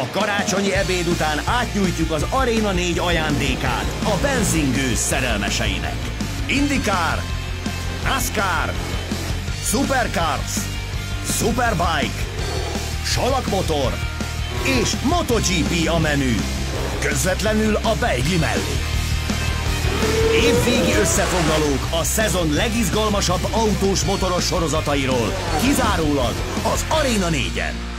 A karácsonyi ebéd után átnyújtjuk az Arena 4 ajándékát a benzingőz szerelmeseinek. IndyCar, NASCAR, Supercars, Superbike, salakmotor és MotoGP a menü. Közvetlenül a Beigli mellé. Évvégi összefoglalók a szezon legizgalmasabb autós motoros sorozatairól. Kizárólag az Arena 4-en.